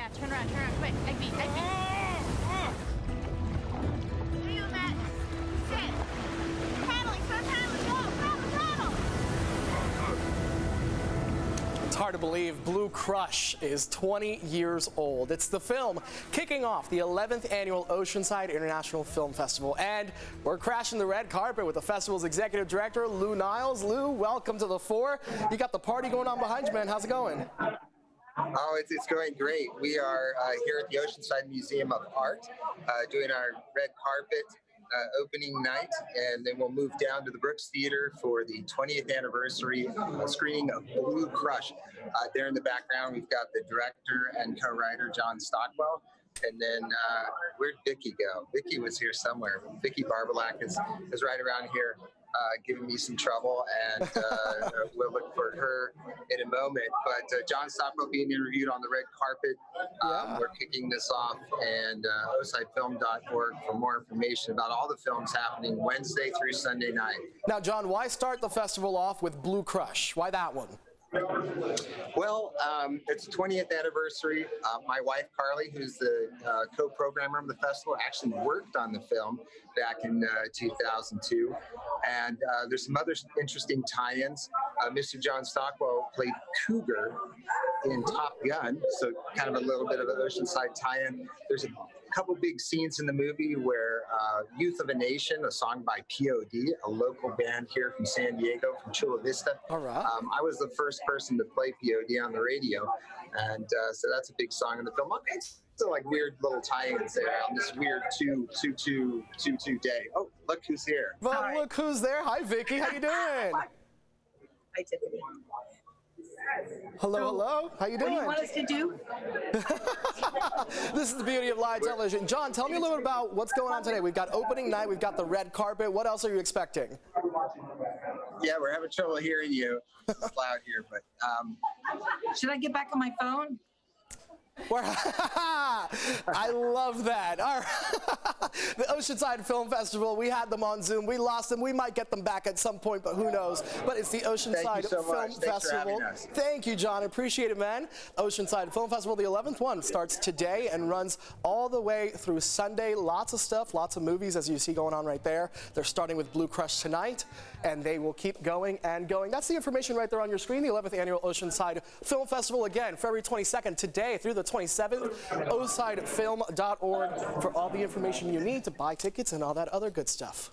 yeah. Turn around, turn around, quick. Egg beat, egg beat. You, Matt? Sit. Paddling, start paddling. Go, paddle, paddle. It's hard to believe Blue Crush is 20 years old. It's the film kicking off the 11th annual Oceanside International Film Festival. And we're crashing the red carpet with the festival's executive director, Lou Niles. Lou, welcome to the Four. You got the party going on behind you, man. How's it going? Oh, it's, it's going great. We are uh, here at the Oceanside Museum of Art uh, doing our red carpet uh, opening night, and then we'll move down to the Brooks Theater for the 20th anniversary uh, screening of Blue Crush. Uh, there in the background, we've got the director and co-writer John Stockwell. And then uh, where'd Vicky go? Vicky was here somewhere. Vicky Barbolak is, is right around here uh, giving me some trouble, and uh, we'll look for her in a moment. But uh, John Stockwell being interviewed on the red carpet. Um, Yeah. We're kicking this off, and uh, osidefilm.org for more information about all the films happening Wednesday through Sunday night. Now, John, why start the festival off with Blue Crush? Why that one? Well, um, it's 20th anniversary. Uh, my wife, Carly, who's the uh, co programmer of the festival, actually worked on the film back in uh, 2002. And uh, there's some other interesting tie ins. Uh, Mr. John Stockwell played Cougar in Top Gun, so kind of a little bit of an Oceanside tie in. There's a couple big scenes in the movie where uh, Youth of a Nation, a song by POD, a local band here from San Diego, from Chula Vista. All right. Um, I was the first person to play POD on the radio, and uh, so that's a big song in the film. All kinds of like weird little tie-ins there on this weird two two two two two day. Oh, look who's here! Well, Hi. look who's there. Hi, Vicky. How you doing? Hi, Tiffany. Hello, hello. How you doing? What do doing? you want us to do? This is the beauty of live television. John, tell me a little bit about what's going on today. We've got opening night, we've got the red carpet. What else are you expecting? Yeah, we're having trouble hearing you. It's loud here, but um, Should I get back on my phone? We're- I love that. All right. the Oceanside Film Festival, we had them on Zoom. We lost them. We might get them back at some point, but who knows? But it's the Oceanside so Film much. Thanks for Festival. Thank you, John. Appreciate it, man. Oceanside Film Festival, the 11th one, starts today and runs all the way through Sunday. Lots of stuff, lots of movies, as you see going on right there. They're starting with Blue Crush tonight, and they will keep going and going. That's the information right there on your screen. The 11th annual Oceanside Film Festival, again, February 22nd, today through the 27th. OsideFilm.org for all the information you need to buy tickets and all that other good stuff.